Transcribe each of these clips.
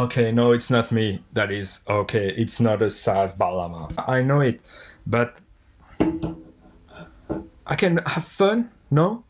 Okay, no, it's not me. That is okay. It's not a Saz Bağlama. I know it, but I can have fun. No.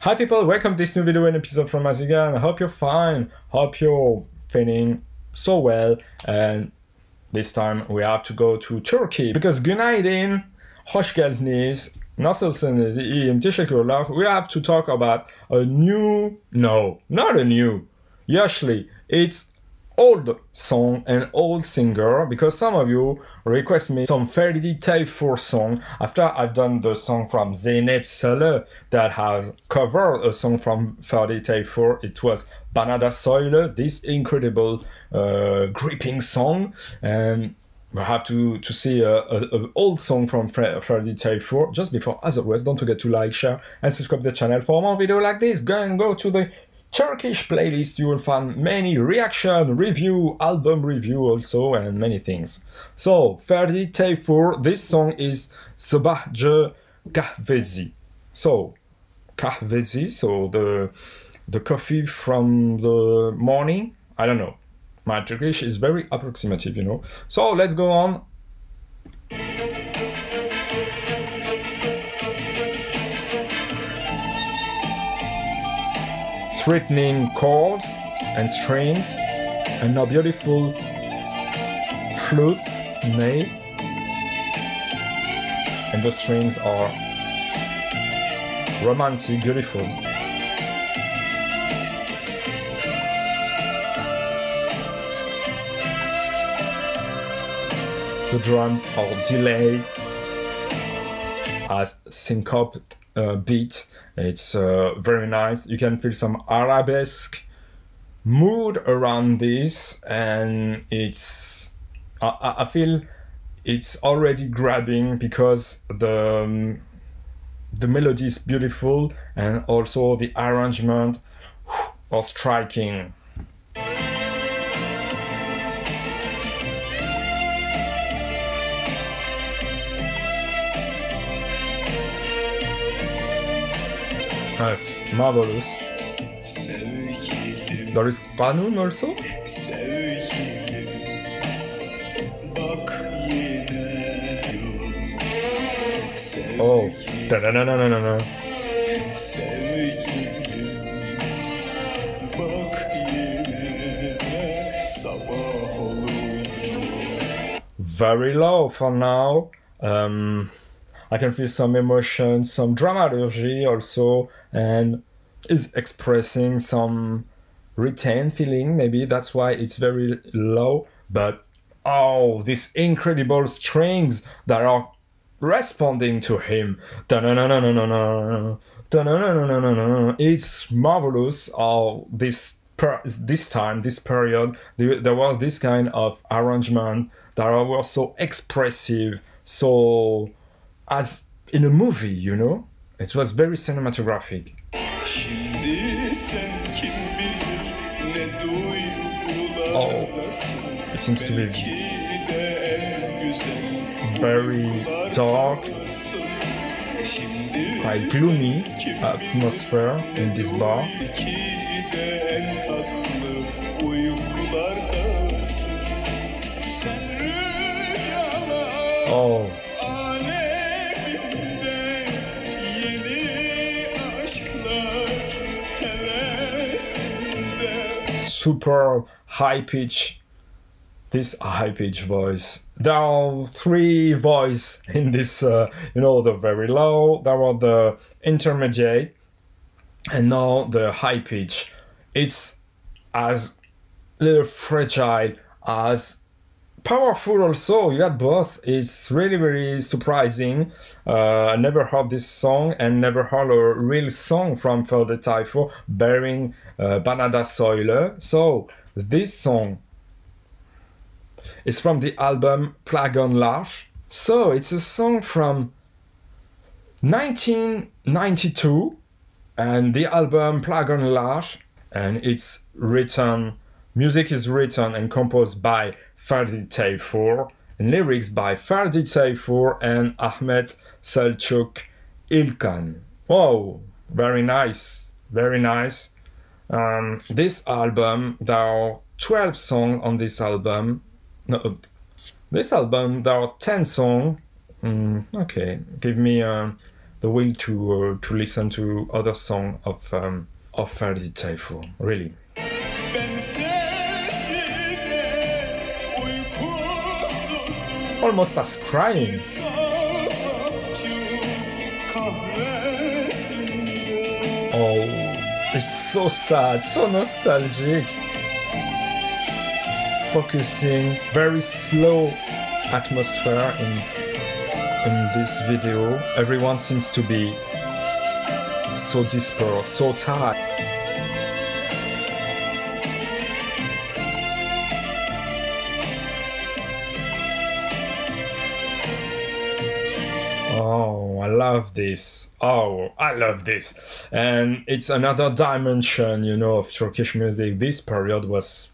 Hi people, welcome to this new video and episode from Mazigaan. I hope you're fine. Hope you're feeling so well. And this time we have to go to Turkey because Günaydin, hoş geldiniz, nasılsınız, iyiyim, teşekkürler. We have to talk about a new, no, not a new, usually it's old song and old singer because some of you request me some Ferdi Tayfur song after I've done the song from Zeynep Saleh that has covered a song from Ferdi Tayfur. It was Bana da Söyle, this incredible uh, gripping song. And we have to, to see an old song from Ferdi Tayfur. Just before, as always, don't forget to like, share, and subscribe the channel for more video like this. Go and go to the Turkish playlist, you will find many reaction, review, album review also, and many things. So, Ferdi Tayfur, this song is Sabahçı Kahvesi. So, Kahvesi, so the, the coffee from the morning, I don't know. My Turkish is very approximative, you know. So, let's go on. threatening chords and strings and a beautiful flute made and the strings are romantic beautiful the drum or delay as syncoped uh, beat. It's uh, very nice. You can feel some arabesque mood around this, and it's I, I feel it's already grabbing because the um, the melody is beautiful and also the arrangement are striking. That's marvelous. There is Kanun also? Oh, da da da da da da. Very low for now. Um, I can feel some emotion, some dramaturgy also, and is expressing some retained feeling. Maybe that's why it's very low. But oh, these incredible strings that are responding to him. It's marvelous. Oh, this per, this time, this period, there was this kind of arrangement that was so expressive, so as in a movie, you know? It was very cinematographic. Oh, it seems to be very dark, quite gloomy atmosphere in this bar. Super high pitch. This high pitch voice. There are three voice in this uh, you know the very low. There are the intermediate and now the high pitch. It's as little fragile as powerful also you got both. It's really really surprising. Uh, i never heard this song and never heard a real song from Ferdi Tayfur bearing uh, Bana da Söyle so this song is from the album Plagon Large so it's a song from 1992 and the album Plagon Large and it's written Music is written and composed by Ferdi Tayfur, lyrics by Ferdi Tayfur and Ahmet Selçuk İlkan. Wow, very nice, very nice. Um, this album, there are 12 songs on this album. No, this album, there are 10 songs. Mm, okay, give me uh, the will to uh, to listen to other songs of um, of Ferdi Tayfur. Really. Almost as crying. Oh, it's so sad, so nostalgic. Focusing very slow atmosphere in in this video. Everyone seems to be so despair, so tired. Love this. Oh, I love this. And it's another dimension, you know, of Turkish music. This period was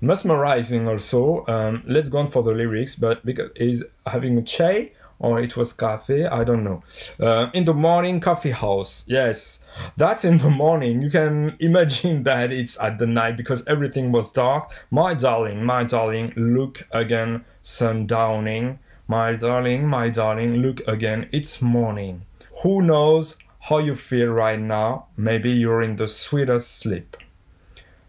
mesmerizing also. Um, let's go on for the lyrics, but because he's having a chai or it was cafe, I don't know. Uh, in the morning, coffee house. Yes, that's in the morning. You can imagine that it's at the night because everything was dark. My darling, my darling, look again, sundowning. My darling, my darling, look again, it's morning. Who knows how you feel right now? Maybe you're in the sweetest sleep.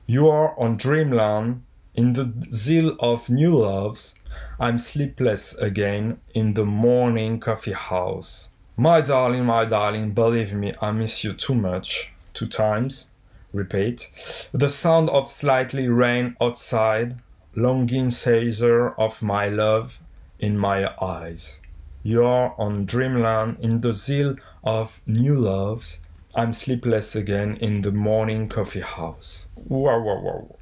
You are on dreamland, in the zeal of new loves. I'm sleepless again in the morning coffee house. My darling, my darling, believe me, I miss you too much. Two times. Repeat. The sound of slightly rain outside, longing sailor of my love in my eyes. You're on dreamland in the zeal of new loves. I'm sleepless again in the morning coffee house. Wow, wow, wow.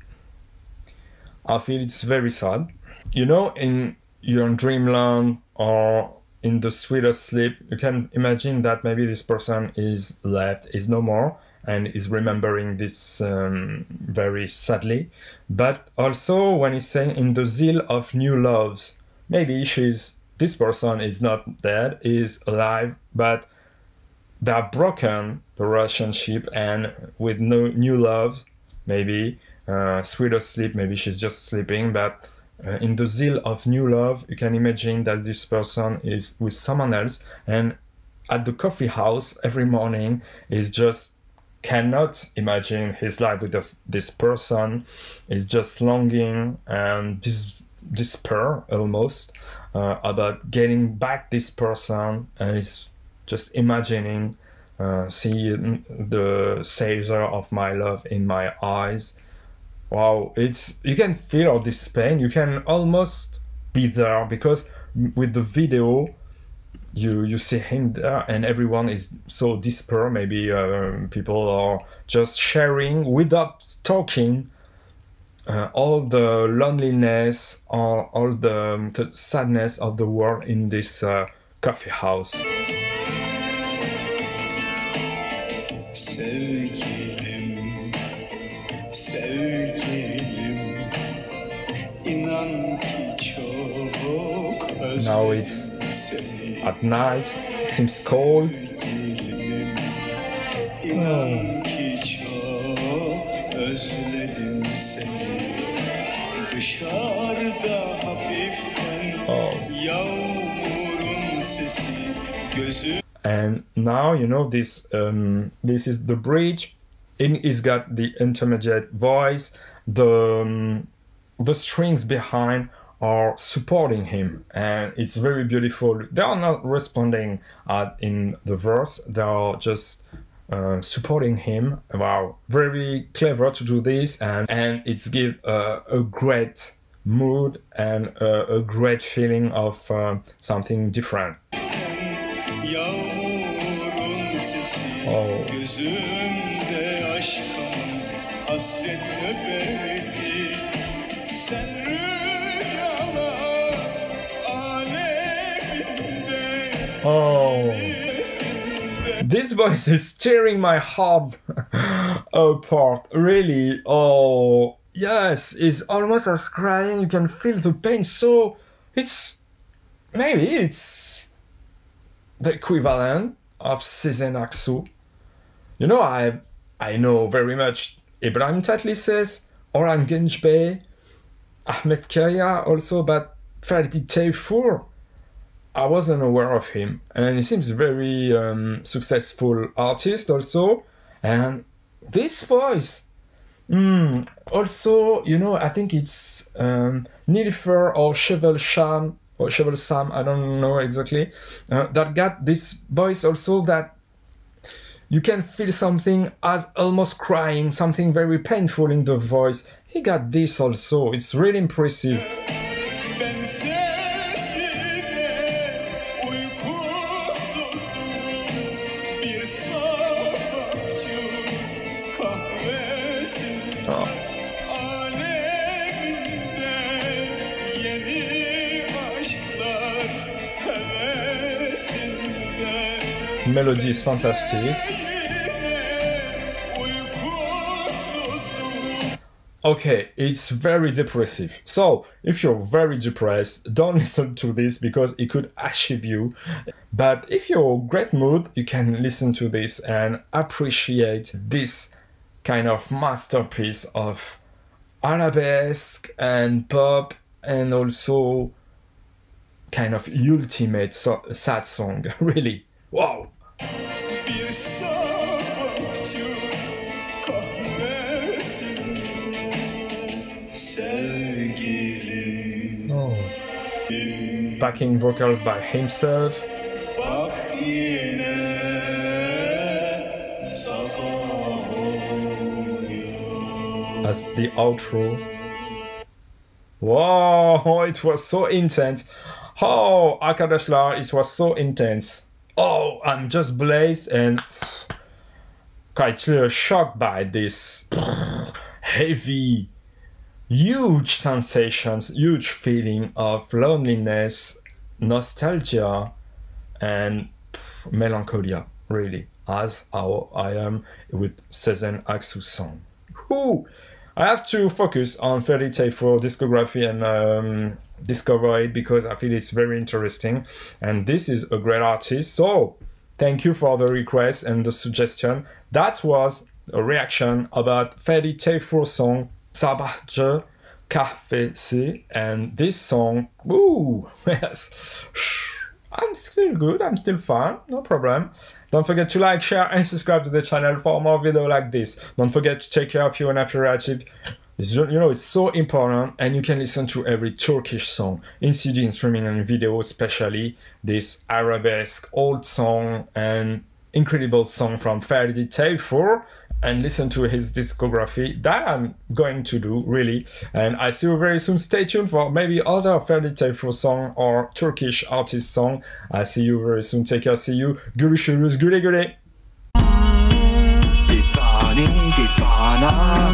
I feel it's very sad. You know, in your dreamland or in the sweetest sleep, you can imagine that maybe this person is left, is no more, and is remembering this um, very sadly. But also, when he's saying in the zeal of new loves, maybe she's this person is not dead, is alive, but they are broken the relationship and with no new love, maybe uh, sweeter sleep, maybe she's just sleeping, but uh, in the zeal of new love, you can imagine that this person is with someone else, and at the coffee house every morning is just cannot imagine his life with this, this person, is just longing and this despair almost uh, about getting back this person and is just imagining uh, seeing the sailor of my love in my eyes. Wow it's you can feel all this pain. You can almost be there because with the video you you see him there and everyone is so despair. Maybe uh, people are just sharing without talking uh, all the loneliness, all, all the, the, sadness of the world in this uh, coffee house. Sevgilim, sevgilim, inan ki çok Now it's at night, seems cold. Sevgilim, inan ki çok özledim seni. Dışarıda hafiften Oh. yağmurun sesi and now you know this um, this is the bridge. In it's got the intermediate voice. The um, the strings behind are supporting him. And it's very beautiful. They are not responding at in the verse. They are just uh, supporting him wow very clever to do this and and it's give uh, a great mood and uh, a great feeling of uh, something different Oh. Oh. This voice is tearing my heart apart. Really. Oh, yes. It's almost as crying. You can feel the pain so it's maybe it's the equivalent of Sezen Aksu. You know, I I know very much Ibrahim Tatlises, Orhan Gencebay, Ahmet Kaya also, but Ferdi Tayfur, I wasn't aware of him, and he seems very um, successful artist also, and this voice. Mm, also, you know, I think it's um, Nilüfer or Cheval Sham or Şevval Sam, I don't know exactly, uh, that got this voice also that you can feel something as almost crying, something very painful in the voice. He got this also. It's really impressive. Hevesinde melody is fantastic. Okay, it's very depressive. So, if you're very depressed, don't listen to this because it could achieve you. But if you're great mood, you can listen to this and appreciate this kind of masterpiece of arabesque and pop and also kind of ultimate so- sad song. really. Wow. Bir sabahçı kahvesinde Sevgilim Oh. Backing vocal by himself. As the outro. Wow, it was so intense. Oh, arkadaşlar, it was so intense. Oh, I'm just blazed and quite shocked by this heavy, huge sensations, huge feeling of loneliness, nostalgia, and melancholia, really, as how I am with Sezen Aksu's song. Whew. I have to focus on Ferdi Tayfur discography and um, discover it because I feel it's very interesting. And this is a great artist. So thank you for the request and the suggestion. That was a reaction about Ferdi Tayfur's song Sabahçı Kahvesi. And this song, ooh, yes. I'm still good, I'm still fine, no problem. Don't forget to like, share, and subscribe to the channel for more videos like this. Don't forget to take care of you and after achieve. You know, it's so important, and you can listen to every Turkish song in CD, in streaming, and video, especially this arabesque old song and incredible song from Ferdi Tayfur and listen to his discography. That I'm going to do really, and I see you very soon. Stay tuned for maybe other Ferdi Tayfur song or Turkish artist song. I see you very soon. Take care. See you. Görüşürüz. Güle güle. Divani divana